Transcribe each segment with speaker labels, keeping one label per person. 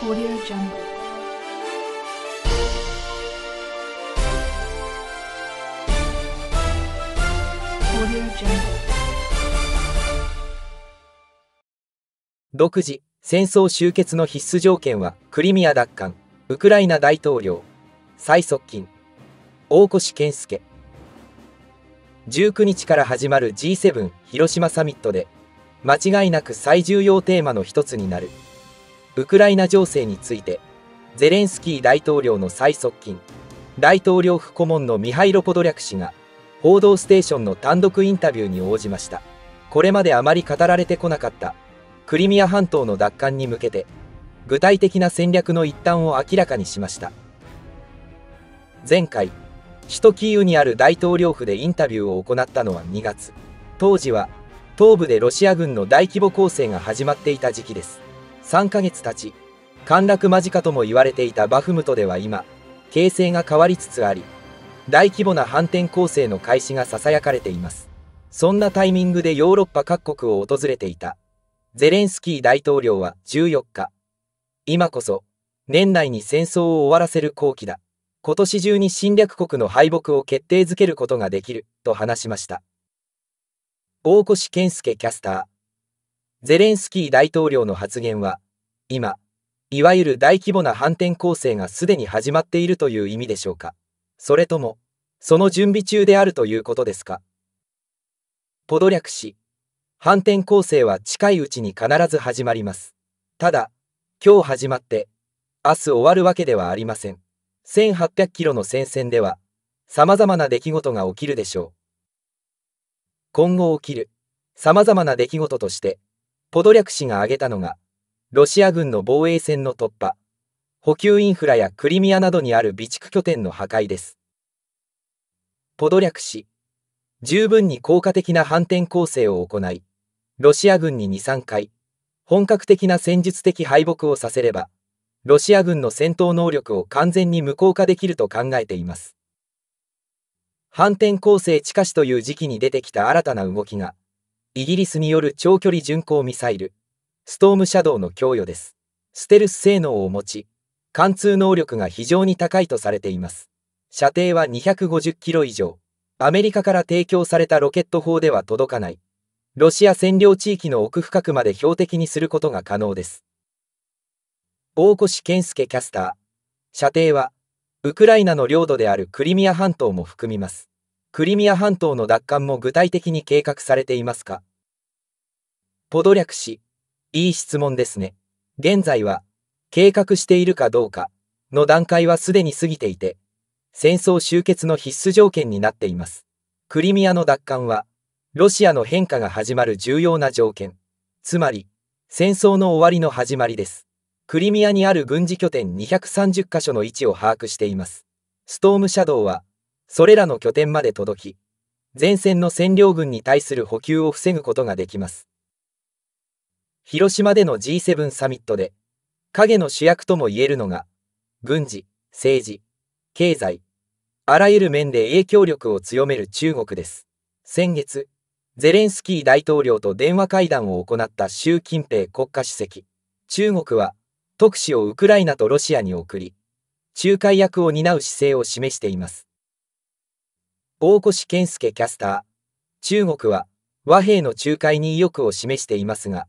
Speaker 1: Audio Jungle. Audio Jungle.
Speaker 2: 独自戦争終結の必須条件はクリミア奪還ウクライナ大統領最側近大越健介19日から始まる G7 広島サミットで間違いなく最重要テーマの一つになるウクライナ情勢についてゼレンスキー大統領の最側近大統領府顧問のミハイロ・ポドリャク氏が報道ステーションの単独インタビューに応じました。これまであまり語られてこなかったクリミア半島の奪還に向けて具体的な戦略の一端を明らかにしました。前回首都キーウにある大統領府でインタビューを行ったのは2月。当時は東部でロシア軍の大規模攻勢が始まっていた時期です。3ヶ月経ち陥落間近とも言われていたバフムトでは今形勢が変わりつつあり大規模な反転攻勢の開始がささやかれています。そんなタイミングでヨーロッパ各国を訪れていたゼレンスキー大統領は14日今こそ年内に戦争を終わらせる好機だ。今年中に侵略国の敗北を決定づけることができると話しました。大越健介キャスター。ゼレンスキー大統領の発言は今いわゆる大規模な反転攻勢がすでに始まっているという意味でしょうか。それともその準備中であるということですか。ポドリャク氏反転攻勢は近いうちに必ず始まります。ただ今日始まって明日終わるわけではありません。1800キロの戦線では様々な出来事が起きるでしょう。今後起きる様々な出来事としてポドリャク氏が挙げたのがロシア軍の防衛線の突破。補給インフラやクリミアなどにある備蓄拠点の破壊です。ポドリャク氏十分に効果的な反転攻勢を行いロシア軍に2、3回本格的な戦術的敗北をさせればロシア軍の戦闘能力を完全に無効化できると考えています。反転攻勢近しという時期に出てきた新たな動きがイギリスによる長距離巡航ミサイルストームシャドウの供与です。ステルス性能を持ち貫通能力が非常に高いとされています。射程は250キロ以上。アメリカから提供されたロケット砲では届かない。ロシア占領地域の奥深くまで標的にすることが可能です。大越健介キャスター。射程はウクライナの領土であるクリミア半島も含みます。クリミア半島の奪還も具体的に計画されていますか？ポドリャク氏いい質問ですね。現在は計画しているかどうかの段階はすでに過ぎていて戦争終結の必須条件になっています。クリミアの奪還はロシアの変化が始まる重要な条件。つまり戦争の終わりの始まりです。クリミアにある軍事拠点230カ所の位置を把握しています。ストームシャドウはそれらの拠点まで届き前線の占領軍に対する補給を防ぐことができます。広島での G7 サミットで影の主役とも言えるのが軍事政治経済あらゆる面で影響力を強める中国です。先月ゼレンスキー大統領と電話会談を行った習近平国家主席中国は特使をウクライナとロシアに送り仲介役を担う姿勢を示しています。大越健介キャスター中国は和平の仲介に意欲を示していますが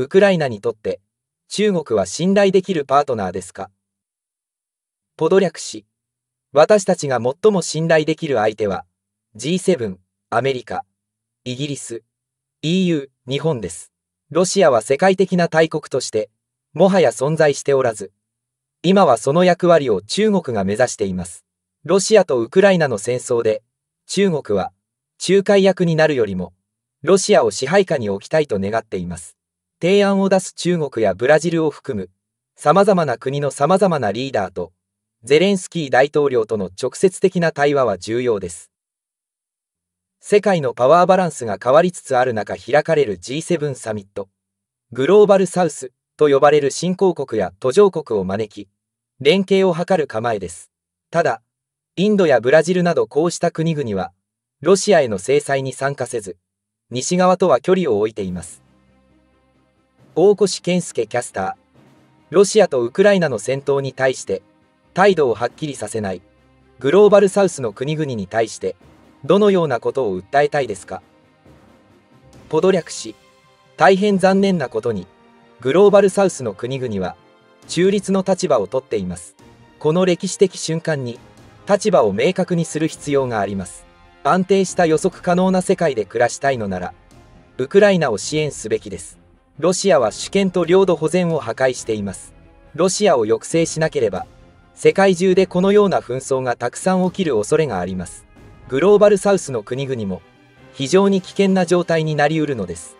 Speaker 2: ウクライナにとって中国は信頼できるパートナーですか？ポドリャク氏。私たちが最も信頼できる相手は G7 アメリカイギリス EU 日本です。ロシアは世界的な大国としてもはや存在しておらず今はその役割を中国が目指しています。ロシアとウクライナの戦争で中国は仲介役になるよりもロシアを支配下に置きたいと願っています。提案を出す中国やブラジルを含む様々な国の様々なリーダーとゼレンスキー大統領との直接的な対話は重要です。世界のパワーバランスが変わりつつある中開かれる G7 サミット。グローバルサウスと呼ばれる新興国や途上国を招き、連携を図る構えです。ただ、インドやブラジルなどこうした国々は、ロシアへの制裁に参加せず、西側とは距離を置いています。大越健介キャスター。ロシアとウクライナの戦闘に対して態度をはっきりさせない。グローバルサウスの国々に対してどのようなことを訴えたいですか？ポドリャク氏大変残念なことにグローバルサウスの国々は中立の立場をとっています。この歴史的瞬間に立場を明確にする必要があります。安定した予測可能な世界で暮らしたいのならウクライナを支援すべきです。ロシアは主権と領土保全を破壊しています。ロシアを抑制しなければ世界中でこのような紛争がたくさん起きる恐れがあります。グローバルサウスの国々も非常に危険な状態になりうるのです。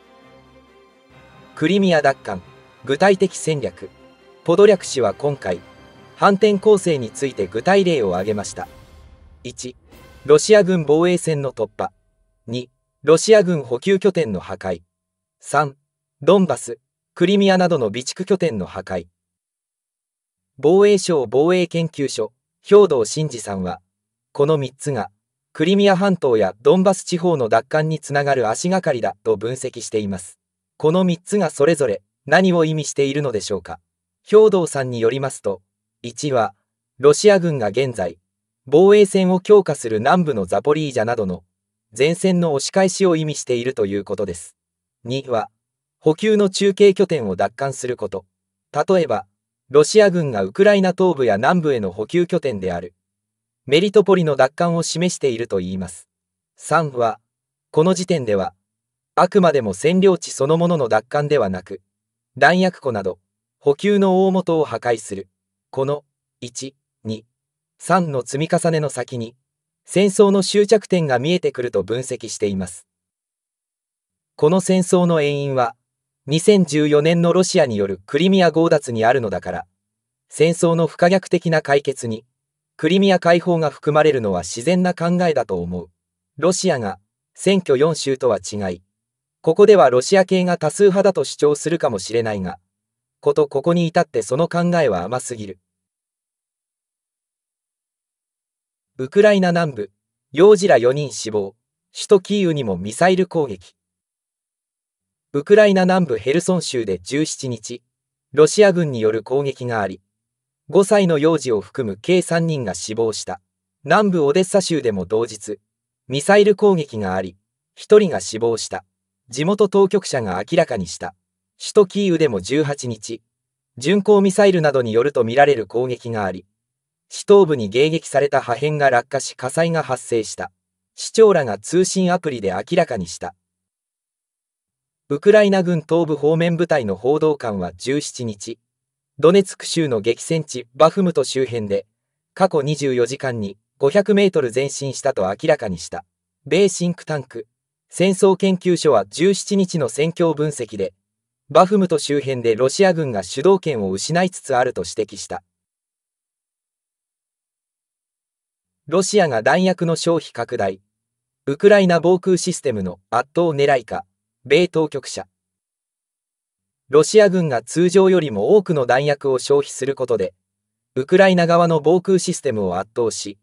Speaker 2: クリミア奪還具体的戦略。ポドリャク氏は今回反転攻勢について具体例を挙げました。1ロシア軍防衛線の突破。2ロシア軍補給拠点の破壊。3ドンバスクリミアなどの備蓄拠点の破壊。防衛省防衛研究所兵藤真二さんはこの3つがクリミア半島やドンバス地方の奪還につながる足がかりだと分析しています。この3つがそれぞれ何を意味しているのでしょうか。兵藤さんによりますと1はロシア軍が現在防衛線を強化する南部のザポリージャなどの前線の押し返しを意味しているということです。2は補給の中継拠点を奪還すること例えばロシア軍がウクライナ東部や南部への補給拠点であるメリトポリの奪還を示しているといいます。3は、この時点では、あくまでも占領地そのものの奪還ではなく、弾薬庫など、補給の大元を破壊する。この、1、2、3の積み重ねの先に、戦争の終着点が見えてくると分析しています。この戦争の遠因は、2014年のロシアによるクリミア強奪にあるのだから、戦争の不可逆的な解決に、クリミア解放が含まれるのは自然な考えだと思う。ロシアが選挙4州とは違い、ここではロシア系が多数派だと主張するかもしれないが、ことここに至ってその考えは甘すぎる。ウクライナ南部、幼児ら4人死亡、首都キーウにもミサイル攻撃。ウクライナ南部ヘルソン州で17日、ロシア軍による攻撃があり、5歳の幼児を含む計3人が死亡した。南部オデッサ州でも同日、ミサイル攻撃があり、1人が死亡した。地元当局者が明らかにした。首都キーウでも18日、巡航ミサイルなどによるとみられる攻撃があり、市東部に迎撃された破片が落下し火災が発生した。市長らが通信アプリで明らかにした。ウクライナ軍東部方面部隊の報道官は17日、ドネツク州の激戦地バフムト周辺で過去24時間に500メートル前進したと明らかにした。米シンクタンク戦争研究所は17日の戦況分析でバフムト周辺でロシア軍が主導権を失いつつあると指摘した。ロシアが弾薬の消費拡大。ウクライナ防空システムの圧倒狙いか、米当局者。ロシア軍が通常よりも多くの弾薬を消費することで、ウクライナ側の防空システムを圧倒し、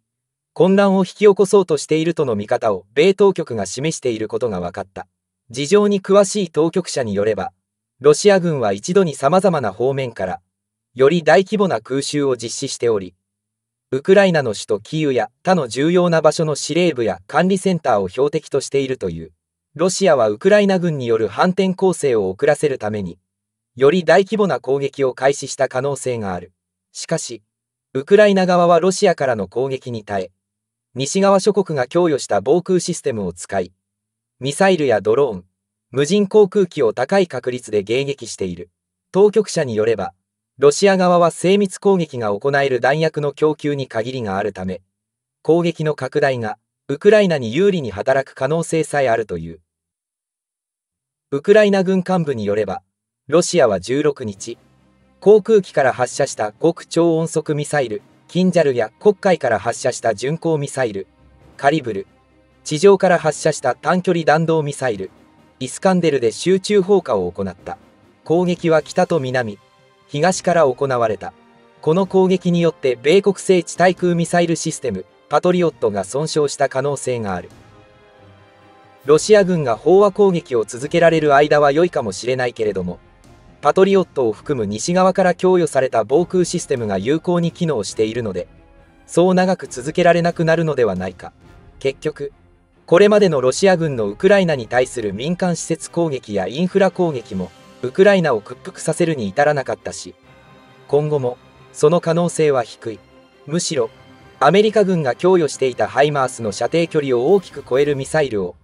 Speaker 2: 混乱を引き起こそうとしているとの見方を米当局が示していることが分かった。事情に詳しい当局者によれば、ロシア軍は一度に様々な方面から、より大規模な空襲を実施しており、ウクライナの首都キーウや他の重要な場所の司令部や管理センターを標的としているという。ロシアはウクライナ軍による反転攻勢を遅らせるために、より大規模な攻撃を開始した可能性がある。しかし、ウクライナ側はロシアからの攻撃に耐え、西側諸国が供与した防空システムを使い、ミサイルやドローン、無人航空機を高い確率で迎撃している。当局者によれば、ロシア側は精密攻撃が行える弾薬の供給に限りがあるため、攻撃の拡大がウクライナに有利に働く可能性さえあるという。ウクライナ軍幹部によれば、ロシアは16日、航空機から発射した極超音速ミサイル、キンジャルや黒海から発射した巡航ミサイル、カリブル、地上から発射した短距離弾道ミサイル、イスカンデルで集中放火を行った。攻撃は北と南、東から行われた。この攻撃によって米国製地対空ミサイルシステム、パトリオットが損傷した可能性がある。ロシア軍が飽和攻撃を続けられる間は良いかもしれないけれども、パトリオットを含む西側から供与された防空システムが有効に機能しているので、そう長く続けられなくなるのではないか。結局、これまでのロシア軍のウクライナに対する民間施設攻撃やインフラ攻撃も、ウクライナを屈服させるに至らなかったし、今後も、その可能性は低い。むしろ、アメリカ軍が供与していたハイマースの射程距離を大きく超えるミサイルを、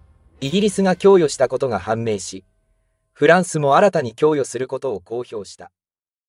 Speaker 2: イギリスが供与したことが判明し、フランスも新たに供与することを公表した。